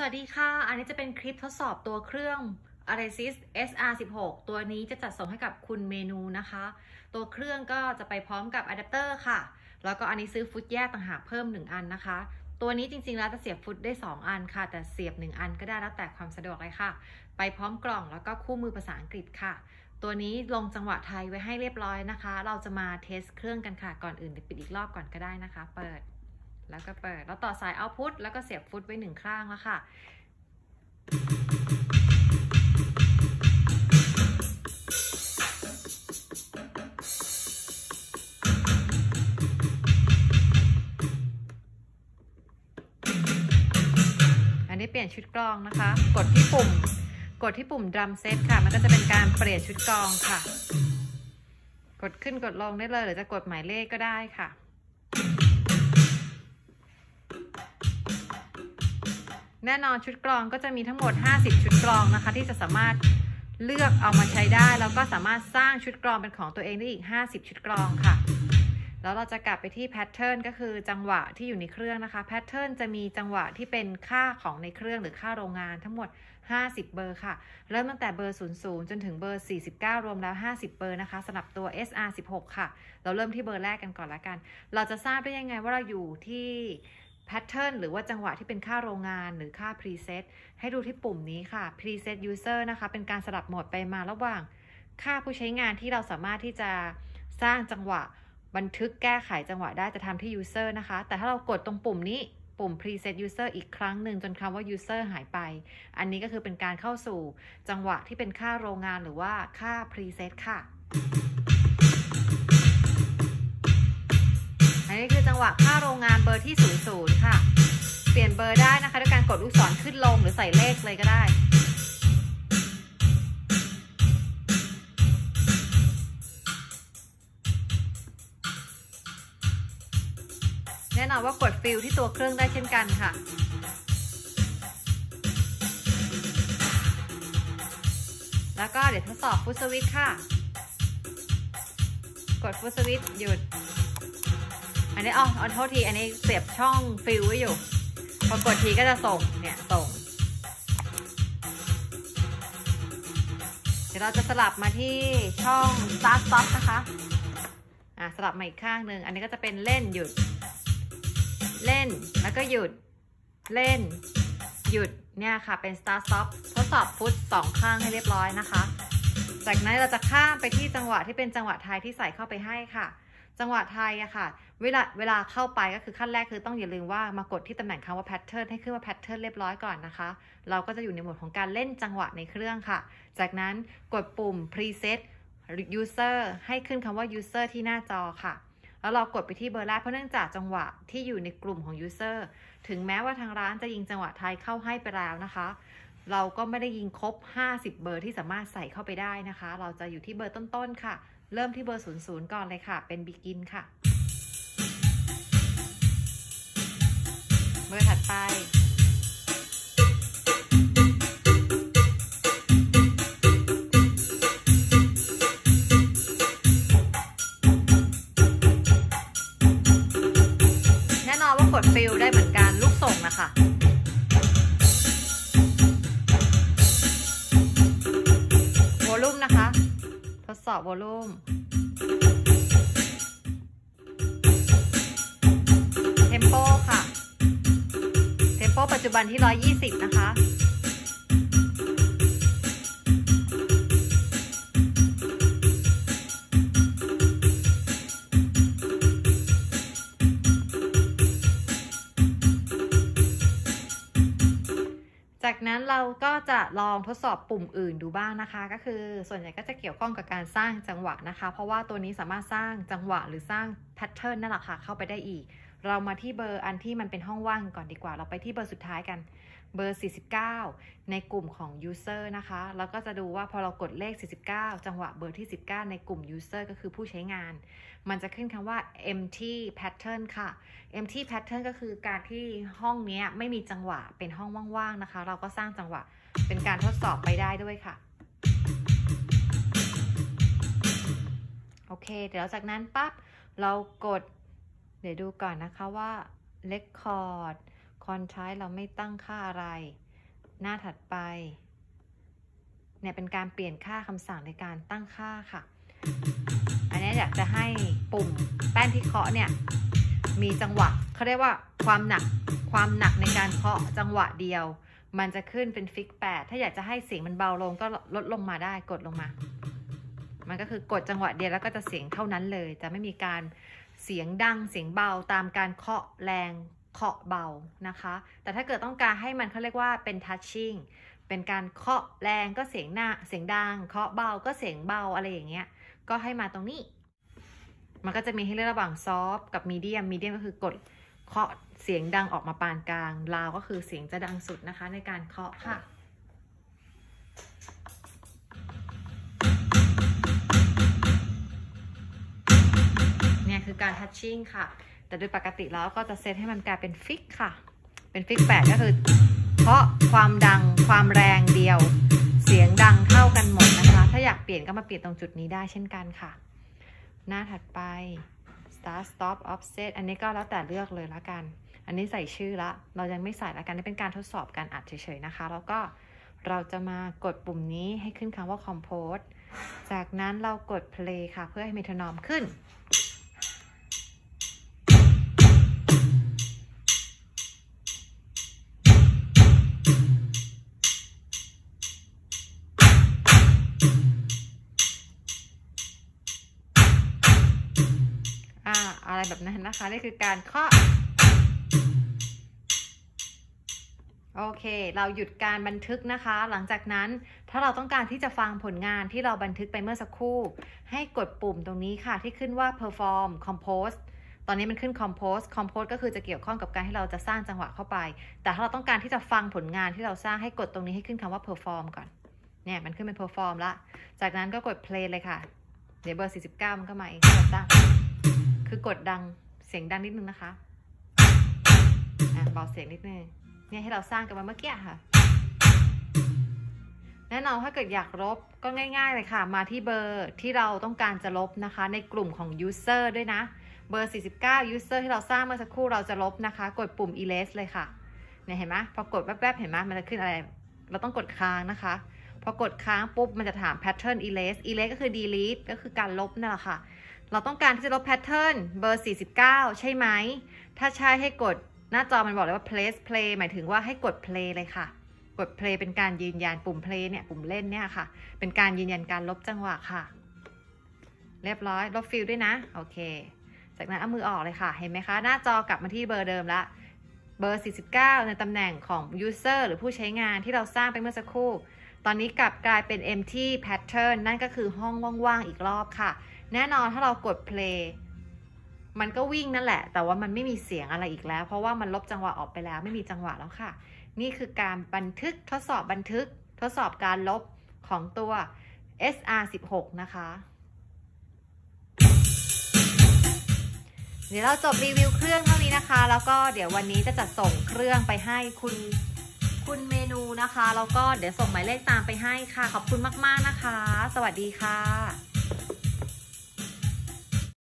สวัสดีค่ะ อันนี้จะเป็นคลิปทดสอบตัวเครื่อง Aresis SR16 ตัวนี้จะจัดส่งให้กับคุณเมนูนะคะ ตัวเครื่องก็จะไปพร้อมกับอะแดปเตอร์ค่ะ แล้วก็อันนี้ซื้อฟุตแยกต่างหากเพิ่ม 1 อันนะคะ ตัวนี้จริงๆแล้วจะเสียบฟุตได้ 2 อันค่ะ แต่เสียบ 1 อันก็ได้แล้วแต่ความสะดวกเลยค่ะ ไปพร้อมกล่องแล้วก็คู่มือภาษาอังกฤษค่ะ ตัวนี้ลงจังหวะไทยไว้ให้เรียบร้อยนะคะ เราจะมาเทสเครื่องกันค่ะ ก่อนอื่นเดี๋ยวปิดอีกรอบก่อนก็ได้นะคะ เปิด แล้วก็เปิด แล้วต่อสายเอาพุทแล้วก็เสียบฟุตไว้หนึ่งข้างแล้วค่ะ อันนี้เปลี่ยนชุดกลองนะคะ กดที่ปุ่ม กดที่ปุ่มดรัมเซตค่ะ มันก็จะเป็นการเปลี่ยนชุดกลองค่ะ กดขึ้นกดลงได้เลยหรือจะกดหมายเลขก็ได้ค่ะ แน่นอนชุดกลองก็จะมีทั้งหมด 50 ชุดกลองนะคะ ที่จะสามารถเลือกเอามาใช้ได้ แล้วก็สามารถสร้างชุดกลองเป็นของตัวเองได้อีก 50 ชุดกลองค่ะ แล้วเราจะกลับไปที่ pattern ก็คือจังหวะที่อยู่ในเครื่องนะคะ pattern จะมีจังหวะที่เป็นค่าของในเครื่องหรือค่าโรงงานทั้งหมด 50 เบอร์ค่ะ เริ่มตั้งแต่เบอร์ 00 จนถึงเบอร์ 49 รวมแล้ว 50 เบอร์นะคะสำหรับตัว SR16 ค่ะ เราเริ่มที่เบอร์แรกกันก่อนละกัน เราจะทราบได้ยังไงว่าเราอยู่ที่ แพทเทิร์นหรือว่าจังหวะที่เป็นค่าโรงงานหรือค่า preset ให้ดูที่ปุ่มนี้ค่ะ preset user นะคะ เป็นการสลับโหมดไปมาระหว่าง ค่าผู้ใช้งานที่เราสามารถที่จะสร้างจังหวะบันทึกแก้ไขจังหวะได้จะทำที่ user นะคะ แต่ถ้าเรากดตรงปุ่มนี้ปุ่ม preset user อีกครั้งหนึ่งจนคำว่า user หายไป อันนี้ก็คือเป็นการเข้าสู่จังหวะที่เป็นค่าโรงงานหรือว่าค่า preset ค่ะ อันนี้คือจังหวะค่าโร งงานเบอร์ที่ 00 ค่ะ เปลี่ยนเบอร์ได้นะคะด้วยการกดลูกศรขึ้นลงหรือใส่เลขเลยก็ได้ แน่นอนว่ากดฟิลที่ตัวเครื่องได้เช่นกันค่ะแล้วก็เดี๋ยวทดสอบฟุตสวิตค่ะ กดฟุตสวิตหยุด อันนี้อ๋อขอโทษทีอันนี้เสียบช่องฟิลไว้อยู่พอกดทีก็จะส่งเนี่ยส่ง เดี๋ยวเราจะสลับมาที่ช่อง start stop นะคะอะสลับมาอีกข้างหนึ่งอันนี้ก็จะเป็นเล่นหยุด เล่นแล้วก็หยุดเล่น หยุดเนี่ยค่ะเป็น start stop ทดสอบฟุตสองข้างให้เรียบร้อยนะคะ จากนั้นเราจะข้ามไปที่จังหวะที่เป็นจังหวะไทยที่ใส่เข้าไปให้ค่ะ จังหวะไทยอะค่ะ เวลาเวลาเข้าไปก็คือขั้นแรกคือต้องอย่าลืมว่ามากดที่ตำแหน่งคำว่า pattern ให้ขึ้นว่า pattern เรียบร้อยก่อนนะคะ เราก็จะอยู่ในโหมดของการเล่นจังหวะในเครื่องค่ะ จากนั้นกดปุ่ม preset user ให้ขึ้นคำว่า user ที่หน้าจอค่ะ แล้วเรากดไปที่เบอร์แรกเพราะเนื่องจากจังหวะที่อยู่ในกลุ่มของ user ถึงแม้ว่าทางร้านจะยิงจังหวะไทยเข้าให้ไปแล้วนะคะ เราก็ไม่ได้ยิงครบ 50 เบอร์ที่สามารถใส่เข้าไปได้นะคะ เราจะอยู่ที่เบอร์ต้นๆค่ะ เริ่มที่เบอร์ 00 ก่อนเลยค่ะ เป็น begin ค่ะ เบอร์ถัดไป แน่นอนว่ากดฟิลได้เหมือนกันลูกส่งนะคะโวลลุ่มนะคะ ทดสอบโวลลุ่มเทมโปค่ะ ปัจจุบันที่ 120 นะคะ จากนั้นเราก็จะลองทดสอบปุ่มอื่นดูบ้างนะคะ ก็คือส่วนใหญ่ก็จะเกี่ยวข้องกับการสร้างจังหวะนะคะ เพราะว่าตัวนี้สามารถสร้างจังหวะหรือสร้าง pattern นั่นแหละค่ะเข้าไปได้อีก เรามาที่เบอร์อันที่มันเป็นห้องว่างก่อนดีกว่า เราไปที่เบอร์สุดท้ายกัน เบอร์ 49 ในกลุ่มของ user นะคะ แล้วก็จะดูว่าพอเรากดเลข 49 จังหวะเบอร์ที่ 19 ในกลุ่ม user ก็คือผู้ใช้งาน มันจะขึ้นคำว่า empty pattern ค่ะ empty pattern ก็คือการที่ห้องนี้ไม่มีจังหวะเป็นห้องว่างๆนะคะ เราก็สร้างจังหวะเป็นการทดสอบไปได้ด้วยค่ะโอเค เดี๋ยวจากนั้นปั๊บเรากด เดี๋ยวดูก่อนนะคะว่า record contrast เราไม่ตั้งค่าอะไร หน้าถัดไป เนี่ยเป็นการเปลี่ยนค่าคำสั่งในการตั้งค่าค่ะ อันนี้อยากจะให้ปุ่มแป้นที่เคาะเนี่ย มีจังหวะเขาเรียกว่าความหนักความหนักในการเคาะจังหวะเดียว มันจะขึ้นเป็นฟิกแปดถ้าอยากจะให้เสียงมันเบาลงก็ลดลงมาได้กดลงมา มันก็คือกดจังหวะเดียวแล้วก็จะเสียงเท่านั้นเลย จะไม่มีการ เสียงดังเสียงเบาตามการเคาะแรงเคาะเบานะคะ แต่ถ้าเกิดต้องการให้มันเขาเรียกว่าเป็น touching เป็นการเคาะแรงก็เสียงหน้าเสียงดังเคาะเบาก็เสียงเบาอะไรอย่างเงี้ย ก็ให้มาตรงนี้ มันก็จะมีให้เลือกระหว่างซอฟกับมีเดียมมีเดียมก็คือกดเคาะเสียงดังออกมาปานกลางลาวก็คือเสียงจะดังสุดนะคะในการเคาะค่ะ คือการทัชชิ่งค่ะ แต่โดยปกติแล้วก็จะเซตให้มันกลายเป็นฟิกค่ะ เป็นฟิกแปดก็คือเคาะความดังความแรงเดียว เสียงดังเท่ากันหมดนะคะ ถ้าอยากเปลี่ยนก็มาเปลี่ยนตรงจุดนี้ได้เช่นกันค่ะ หน้าถัดไป start stop offset อันนี้ก็แล้วแต่เลือกเลยละกัน อันนี้ใส่ชื่อละ เรายังไม่ใส่ละกัน นี่เป็นการทดสอบการอัดเฉยๆนะคะ แล้วก็เราจะมากดปุ่มนี้ให้ขึ้นคำว่า compose จากนั้นเรากด play ค่ะ เพื่อให้เมทานอมขึ้น แบบนั้นนะคะนี่คือการเคาะโอเค เราหยุดการบันทึกนะคะ หลังจากนั้นถ้าเราต้องการที่จะฟังผลงานที่เราบันทึกไปเมื่อสักครู่ ให้กดปุ่มตรงนี้ค่ะที่ขึ้นว่า perform compose ตอนนี้มันขึ้น compose compose ก็คือจะเกี่ยวข้องกับการที่เราจะสร้างจังหวะเข้าไป แต่ถ้าเราต้องการที่จะฟังผลงานที่เราสร้างให้กดตรงนี้ให้ขึ้นคำว่า perform ก่อน เนี่ยมันขึ้นเป็น perform ละ จากนั้นก็กด play เลยค่ะ เดี๋ยวเบอร์ 49 มันก็มาเองที่เราตั้ง คือกดดังเสียงดังนิดนึงนะคะอะเบาเสียงนิดนึงเนี่ยให้เราสร้างกันมาเมื่อกี้ค่ะ แน่นอนถ้าเกิดอยากลบก็ง่าย ๆ เลยค่ะ มาที่เบอร์ที่เราต้องการจะลบนะคะ ในกลุ่มของ user ด้วยนะ เบอร์ 49 user ที่เราสร้างเมื่อสักครู่เราจะลบนะคะ กดปุ่ม erase เลยค่ะ เนี่ยเห็นไหมพอกดแวบๆ เห็นไหมมันจะขึ้นอะไร เราต้องกดค้างนะคะ พอกดค้างปุ๊บมันจะถาม pattern erase erase ก็คือ delete ก็คือการลบนั่นแหละค่ะ เราต้องการที่จะลบ pattern เบอร์ 49 ใช่ไหม ถ้าใช่ให้กดหน้าจอมันบอกเลยว่า press play หมายถึงว่าให้กด play เลยค่ะ กด play เป็นการยืนยันปุ่ม play เนี่ย ปุ่มเล่นเนี่ยค่ะ เป็นการยืนยันการลบจังหวะค่ะ เรียบร้อย ลบ fill ด้วยนะ โอเค จากนั้นเอามือออกเลยค่ะ เห็นไหมคะ หน้าจอกลับมาที่เบอร์เดิมละ เบอร์ 49 ในตำแหน่งของ user หรือผู้ใช้งานที่เราสร้างไปเมื่อสักครู่ ตอนนี้กลับกลายเป็น empty pattern นั่นก็คือห้องว่างๆ อีกรอบค่ะ แน่นอนถ้าเรากด play มันก็วิ่งนั่นแหละ แต่ว่ามันไม่มีเสียงอะไรอีกแล้ว เพราะว่ามันลบจังหวะออกไปแล้วไม่มีจังหวะแล้วค่ะ นี่คือการบันทึกทดสอบบันทึกทดสอบการลบของตัว SR16 นะคะ เดี๋ยวเราจบรีวิวเครื่องเท่านี้นะคะ แล้วก็เดี๋ยววันนี้จะจัดส่งเครื่องไปให้คุณคุณเมนูนะคะ แล้วก็เดี๋ยวส่งหมายเลขตามไปให้ค่ะ ขอบคุณมาก ๆ นะคะ สวัสดีค่ะ